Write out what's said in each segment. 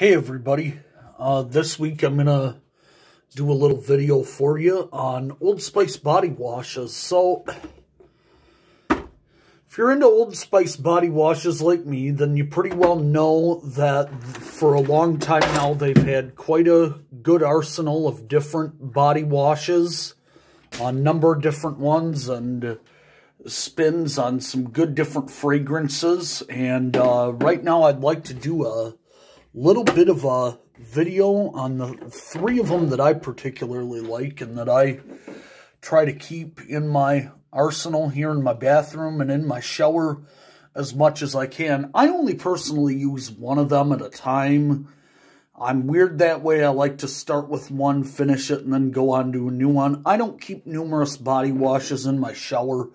Hey everybody, uh, this week I'm gonna do a little video for you on Old Spice body washes. So, if you're into Old Spice body washes like me, then you pretty well know that for a long time now they've had quite a good arsenal of different body washes, a number of different ones, and spins on some good different fragrances. And uh, right now I'd like to do a little bit of a video on the three of them that I particularly like and that I try to keep in my arsenal here in my bathroom and in my shower as much as I can. I only personally use one of them at a time. I'm weird that way. I like to start with one, finish it, and then go on to a new one. I don't keep numerous body washes in my shower.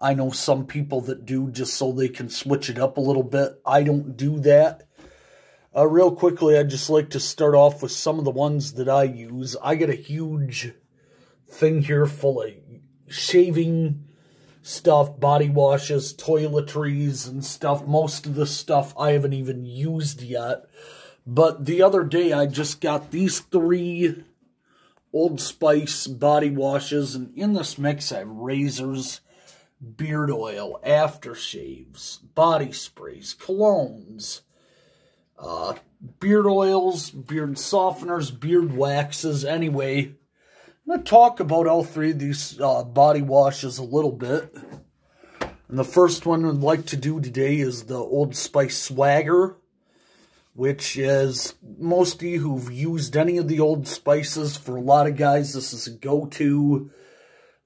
I know some people that do just so they can switch it up a little bit. I don't do that. Uh, real quickly, I'd just like to start off with some of the ones that I use. I get a huge thing here full of shaving stuff, body washes, toiletries, and stuff. Most of the stuff I haven't even used yet. But the other day, I just got these three Old Spice body washes. And in this mix, I have razors, beard oil, aftershaves, body sprays, colognes, uh, beard oils, beard softeners, beard waxes. Anyway, I'm going to talk about all three of these uh, body washes a little bit. And the first one I'd like to do today is the Old Spice Swagger, which is most of you who've used any of the Old Spices, for a lot of guys, this is a go-to.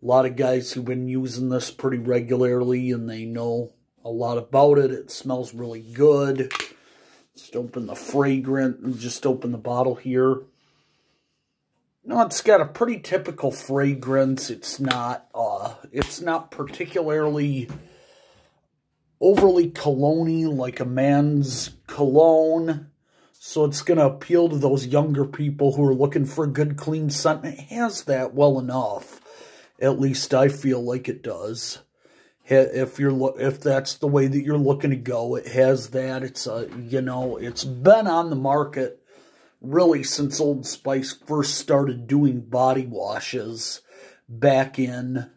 A lot of guys who've been using this pretty regularly and they know a lot about it. It smells really good. Just open the fragrant and just open the bottle here. No, it's got a pretty typical fragrance. It's not uh it's not particularly overly cologne like a man's cologne. So it's going to appeal to those younger people who are looking for a good clean scent. It has that well enough. At least I feel like it does if you're if that's the way that you're looking to go it has that. It's a you know it's been on the market really since old spice first started doing body washes back in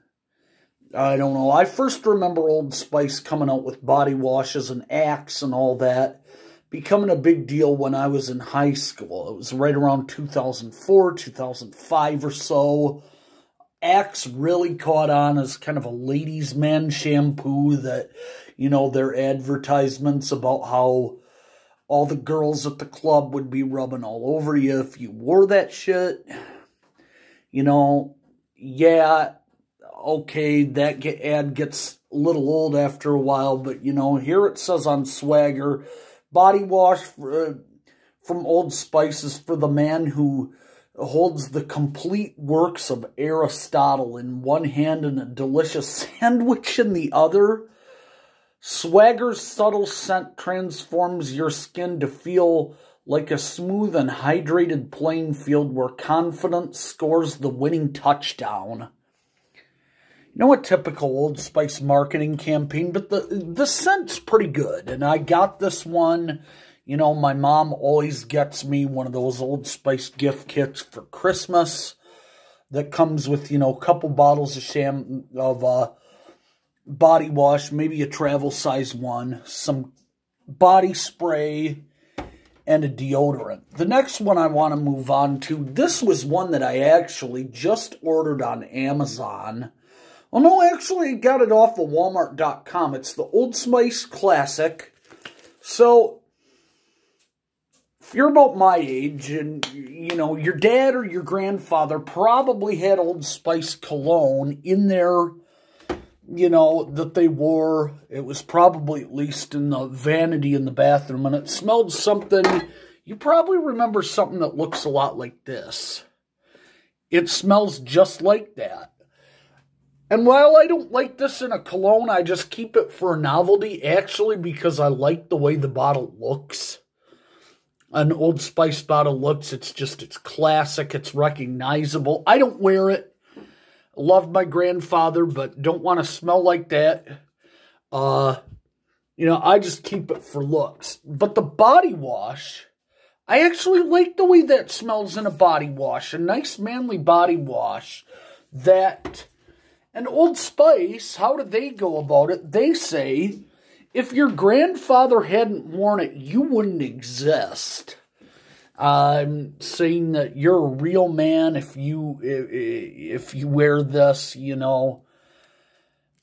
i don't know i first remember old spice coming out with body washes and axe and all that becoming a big deal when i was in high school. It was right around 2004 2005 or so Axe really caught on as kind of a ladies' man shampoo that, you know, their advertisements about how all the girls at the club would be rubbing all over you if you wore that shit. You know, yeah, okay, that ad gets a little old after a while, but, you know, here it says on Swagger, body wash for, uh, from Old Spices for the man who holds the complete works of Aristotle in one hand and a delicious sandwich in the other. Swagger's subtle scent transforms your skin to feel like a smooth and hydrated playing field where confidence scores the winning touchdown. You know, a typical Old Spice marketing campaign, but the, the scent's pretty good. And I got this one you know, my mom always gets me one of those Old Spice gift kits for Christmas that comes with, you know, a couple bottles of sham of uh, body wash, maybe a travel size one, some body spray, and a deodorant. The next one I want to move on to, this was one that I actually just ordered on Amazon. Well, no, actually, I got it off of Walmart.com. It's the Old Spice Classic. So, you're about my age and, you know, your dad or your grandfather probably had Old Spice cologne in their, you know, that they wore. It was probably at least in the vanity in the bathroom, and it smelled something, you probably remember something that looks a lot like this. It smells just like that. And while I don't like this in a cologne, I just keep it for a novelty, actually, because I like the way the bottle looks an Old Spice bottle looks. It's just, it's classic. It's recognizable. I don't wear it. Love my grandfather, but don't want to smell like that. Uh, you know, I just keep it for looks. But the body wash, I actually like the way that smells in a body wash. A nice manly body wash that... And Old Spice, how do they go about it? They say, if your grandfather hadn't worn it, you wouldn't exist. I'm saying that you're a real man if you if you wear this, you know.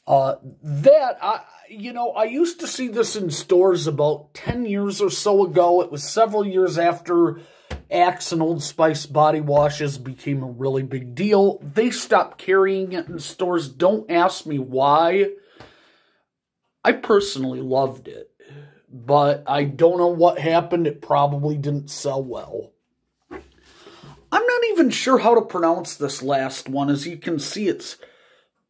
Uh, that I you know I used to see this in stores about ten years or so ago. It was several years after Axe and Old Spice body washes became a really big deal. They stopped carrying it in stores. Don't ask me why. I personally loved it but I don't know what happened. It probably didn't sell well. I'm not even sure how to pronounce this last one. As you can see, it's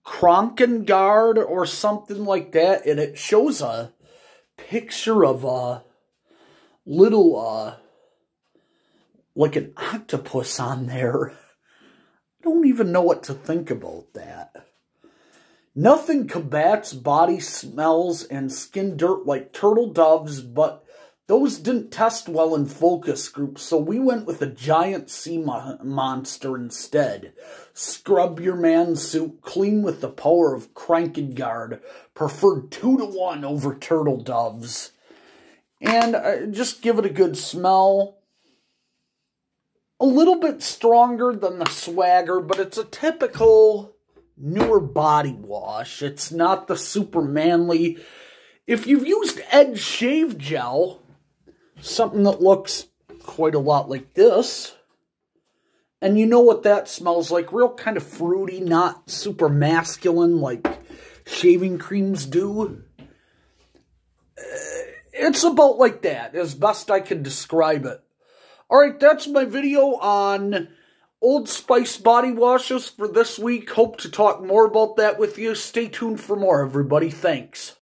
Kronkengard or something like that, and it shows a picture of a little, uh, like an octopus on there. I don't even know what to think about that. Nothing combats body smells and skin dirt like turtle doves, but those didn't test well in focus groups, so we went with a giant sea mo monster instead. Scrub your man suit clean with the power of Kronkengard, preferred 2 to 1 over turtle doves. And uh, just give it a good smell. A little bit stronger than the Swagger, but it's a typical newer body wash. It's not the super manly. If you've used Edge Shave Gel, something that looks quite a lot like this, and you know what that smells like, real kind of fruity, not super masculine like shaving creams do. Uh, it's about like that, as best I can describe it. Alright, that's my video on Old Spice body washes for this week. Hope to talk more about that with you. Stay tuned for more, everybody. Thanks.